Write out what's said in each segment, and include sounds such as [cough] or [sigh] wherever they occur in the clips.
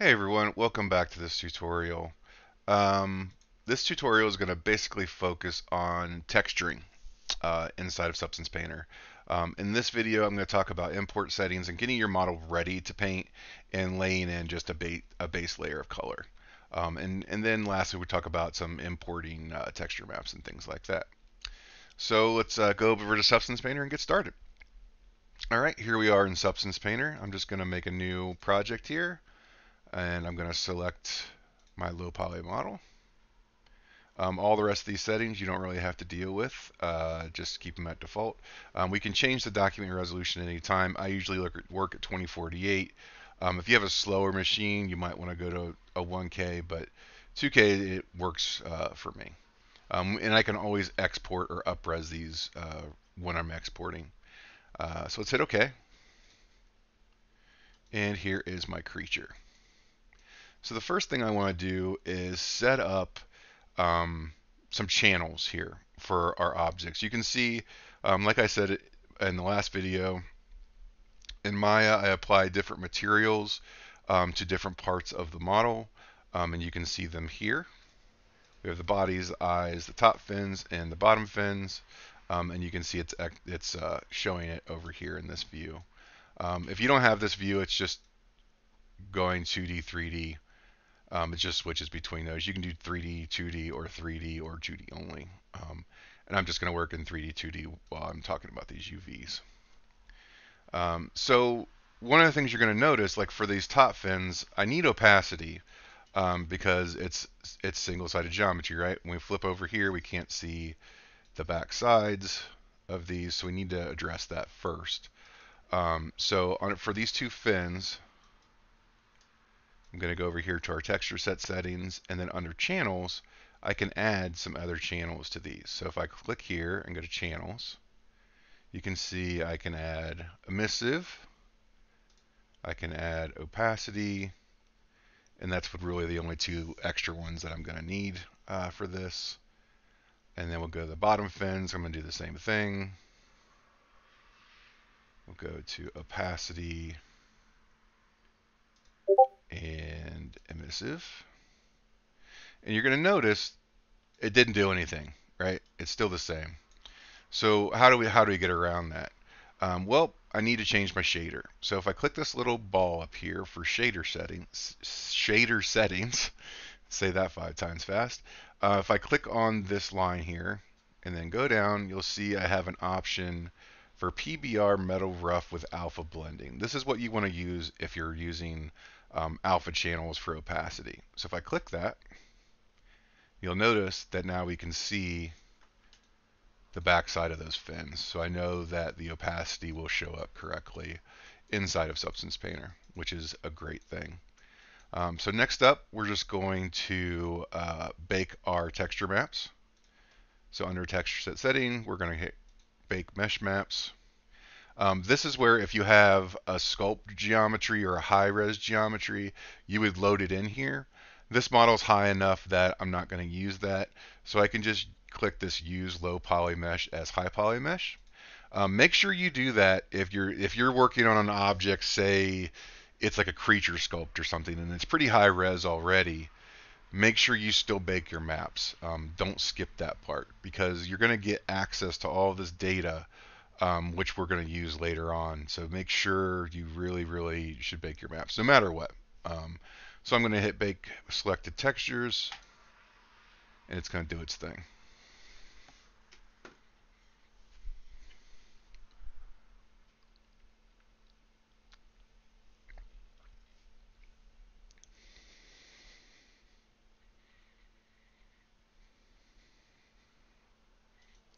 Hey everyone, welcome back to this tutorial. Um, this tutorial is going to basically focus on texturing uh, inside of Substance Painter. Um, in this video, I'm going to talk about import settings and getting your model ready to paint and laying in just a, ba a base layer of color. Um, and, and then lastly, we talk about some importing uh, texture maps and things like that. So let's uh, go over to Substance Painter and get started. All right, here we are in Substance Painter. I'm just going to make a new project here and I'm going to select my low poly model. Um, all the rest of these settings you don't really have to deal with, uh, just keep them at default. Um, we can change the document resolution at any time. I usually look at, work at 2048. Um, if you have a slower machine, you might want to go to a 1K, but 2K it works uh, for me. Um, and I can always export or upres these uh, when I'm exporting. Uh, so let's hit OK. And here is my creature. So the first thing I want to do is set up um, some channels here for our objects. You can see, um, like I said in the last video, in Maya I apply different materials um, to different parts of the model, um, and you can see them here. We have the bodies, the eyes, the top fins, and the bottom fins, um, and you can see it's it's uh, showing it over here in this view. Um, if you don't have this view, it's just going 2D, 3D um, it just switches between those. You can do 3D, 2D, or 3D, or 2D only. Um, and I'm just going to work in 3D, 2D while I'm talking about these UVs. Um, so one of the things you're going to notice, like for these top fins, I need opacity um, because it's it's single-sided geometry, right? When we flip over here, we can't see the back sides of these, so we need to address that first. Um, so on, for these two fins, I'm going to go over here to our texture set settings and then under channels I can add some other channels to these. So if I click here and go to channels you can see I can add emissive I can add opacity and that's what really the only two extra ones that I'm going to need uh, for this and then we'll go to the bottom fins I'm going to do the same thing we'll go to opacity and emissive. And you're going to notice it didn't do anything, right? It's still the same. So how do we how do we get around that? Um, well, I need to change my shader. So if I click this little ball up here for shader settings, shader settings, [laughs] say that five times fast. Uh, if I click on this line here and then go down, you'll see I have an option for PBR metal rough with alpha blending. This is what you want to use if you're using um, alpha channels for opacity. So if I click that, you'll notice that now we can see the backside of those fins. So I know that the opacity will show up correctly inside of Substance Painter, which is a great thing. Um, so next up, we're just going to uh, bake our texture maps. So under texture set setting, we're going to hit bake mesh maps. Um, this is where if you have a sculpt geometry or a high-res geometry, you would load it in here. This model is high enough that I'm not going to use that, so I can just click this use low poly mesh as high poly mesh. Um, make sure you do that if you're if you're working on an object, say it's like a creature sculpt or something, and it's pretty high res already. Make sure you still bake your maps. Um, don't skip that part because you're going to get access to all this data um, which we're going to use later on. So make sure you really, really should bake your maps, no matter what. Um, so I'm going to hit bake selected textures, and it's going to do its thing.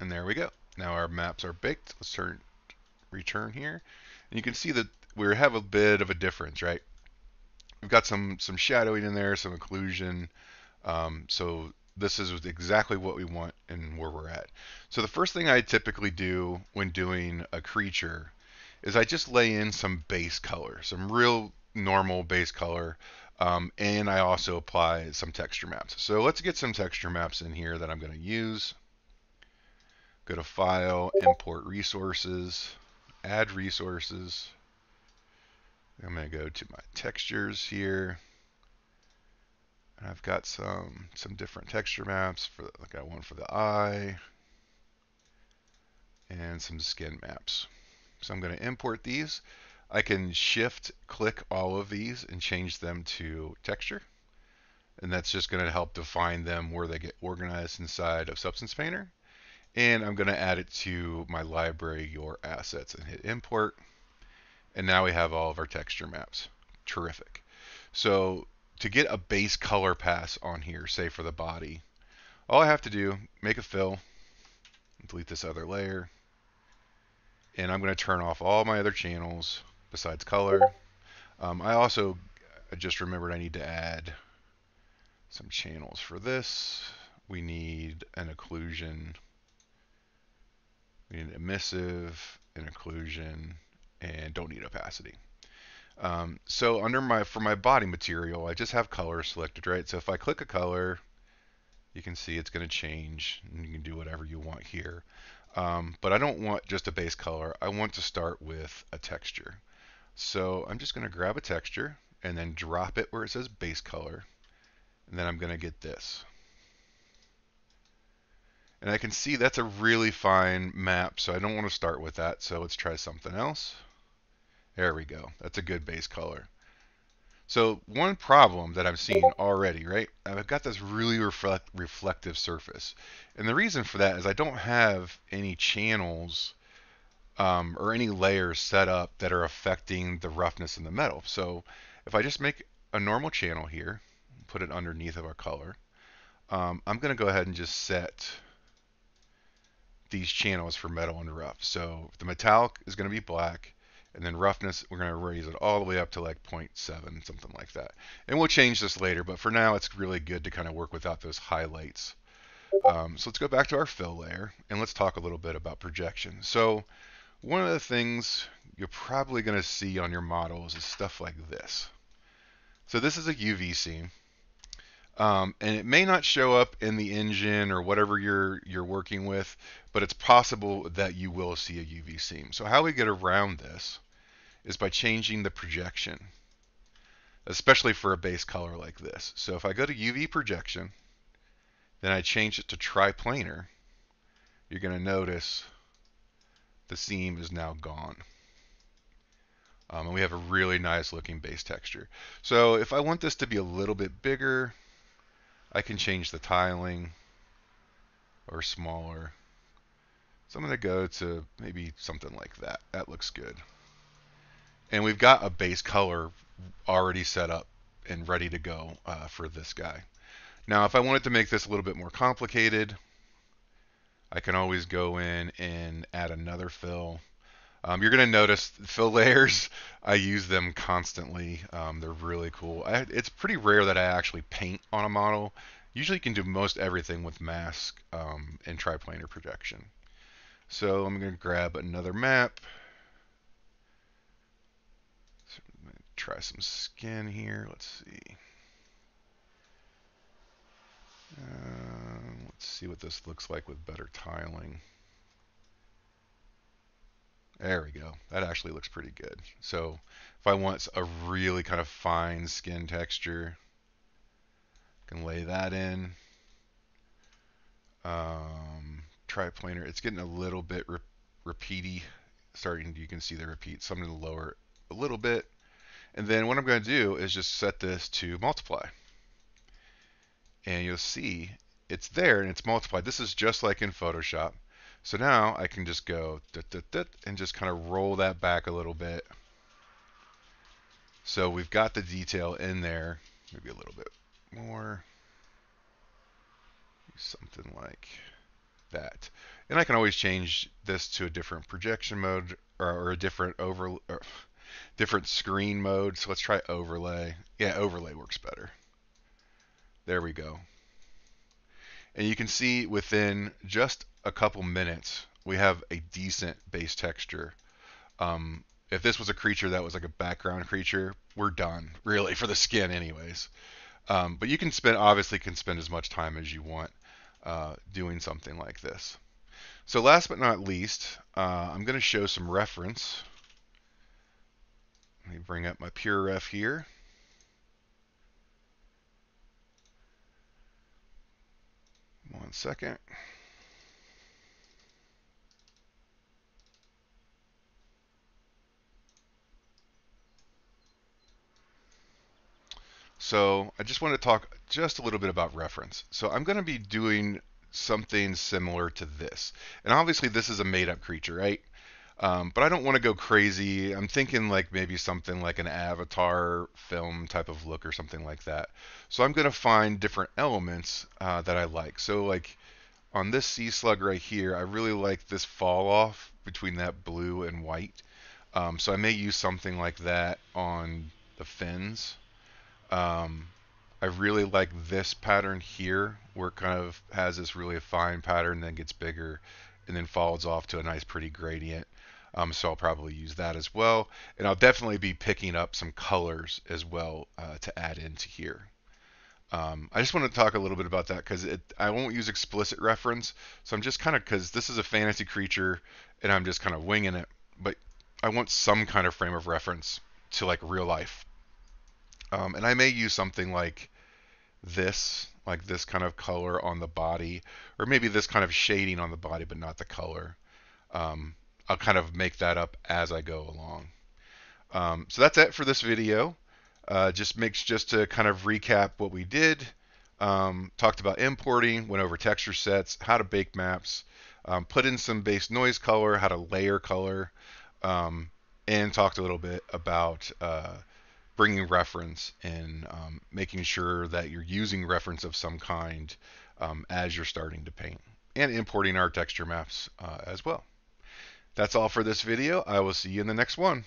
And there we go. Now our maps are baked. Let's turn return here. And you can see that we have a bit of a difference, right? We've got some some shadowing in there, some occlusion. Um, so this is exactly what we want and where we're at. So the first thing I typically do when doing a creature is I just lay in some base color, some real normal base color, um, and I also apply some texture maps. So let's get some texture maps in here that I'm going to use. Go to File, Import Resources, Add Resources. I'm going to go to my textures here. And I've got some some different texture maps. For I got one for the eye and some skin maps. So I'm going to import these. I can shift click all of these and change them to texture. And that's just going to help define them where they get organized inside of Substance Painter. And I'm going to add it to my library, your assets, and hit import. And now we have all of our texture maps. Terrific. So to get a base color pass on here, say for the body, all I have to do, make a fill, delete this other layer, and I'm going to turn off all my other channels besides color. Um, I also just remembered I need to add some channels for this. We need an occlusion, we need emissive, an occlusion, and don't need opacity. Um, so under my for my body material, I just have color selected, right? So if I click a color, you can see it's going to change, and you can do whatever you want here. Um, but I don't want just a base color. I want to start with a texture. So I'm just going to grab a texture and then drop it where it says base color. And then I'm going to get this. And I can see that's a really fine map, so I don't want to start with that. So let's try something else. There we go. That's a good base color. So one problem that I'm seeing already, right? I've got this really reflect, reflective surface. And the reason for that is I don't have any channels um, or any layers set up that are affecting the roughness in the metal. So if I just make a normal channel here, put it underneath of our color, um, I'm going to go ahead and just set these channels for metal and rough. So the metallic is going to be black, and then roughness, we're going to raise it all the way up to like 0.7, something like that. And we'll change this later, but for now it's really good to kind of work without those highlights. Um, so let's go back to our fill layer and let's talk a little bit about projection. So one of the things you're probably going to see on your models is stuff like this. So this is a UV seam. Um, and it may not show up in the engine or whatever you're you're working with, but it's possible that you will see a UV seam. So how we get around this is by changing the projection, especially for a base color like this. So if I go to UV projection, then I change it to triplanar, you're going to notice the seam is now gone. Um, and we have a really nice looking base texture. So if I want this to be a little bit bigger, I can change the tiling or smaller. So I'm going to go to maybe something like that. That looks good. And we've got a base color already set up and ready to go uh, for this guy. Now, if I wanted to make this a little bit more complicated, I can always go in and add another fill. Um, you're going to notice [laughs] fill layers, I use them constantly. Um, they're really cool. I, it's pretty rare that I actually paint on a model. Usually you can do most everything with mask um, and triplanar projection. So I'm going to grab another map. try some skin here. Let's see. Uh, let's see what this looks like with better tiling. There we go. That actually looks pretty good. So if I want a really kind of fine skin texture, I can lay that in. Um, triplanar, it's getting a little bit re repeaty. Starting, you can see the repeat. So I'm going to lower a little bit. And then what I'm going to do is just set this to multiply. And you'll see it's there and it's multiplied. This is just like in Photoshop. So now I can just go and just kind of roll that back a little bit. So we've got the detail in there, maybe a little bit more. Something like that. And I can always change this to a different projection mode or, a different over [sighs] different screen mode. So let's try overlay. Yeah, overlay works better. There we go. And you can see within just a couple minutes, we have a decent base texture. Um, if this was a creature that was like a background creature, we're done, [laughs] really, for the skin anyways. Um, but you can spend, obviously can spend as much time as you want uh, doing something like this. So last but not least, uh, I'm going to show some reference. Let me bring up my PureRef here. One second. So I just want to talk just a little bit about reference. So I'm going to be doing something similar to this. And obviously this is a made up creature, right? Um, but I don't want to go crazy. I'm thinking like maybe something like an Avatar film type of look or something like that. So I'm going to find different elements uh, that I like. So like on this sea slug right here, I really like this fall off between that blue and white. Um, so I may use something like that on the fins. Um, I really like this pattern here, where it kind of has this really fine pattern, then gets bigger, and then falls off to a nice pretty gradient. Um, so I'll probably use that as well. And I'll definitely be picking up some colors as well uh, to add into here. Um, I just want to talk a little bit about that because I won't use explicit reference. So I'm just kind of, because this is a fantasy creature and I'm just kind of winging it. But I want some kind of frame of reference to like real life. Um, and I may use something like this, like this kind of color on the body, or maybe this kind of shading on the body, but not the color. Um, I'll kind of make that up as I go along. Um, so that's it for this video. Uh, just makes just to kind of recap what we did. Um, talked about importing, went over texture sets, how to bake maps, um, put in some base noise color, how to layer color, um, and talked a little bit about uh, bringing reference and um, making sure that you're using reference of some kind um, as you're starting to paint and importing our texture maps uh, as well. That's all for this video. I will see you in the next one.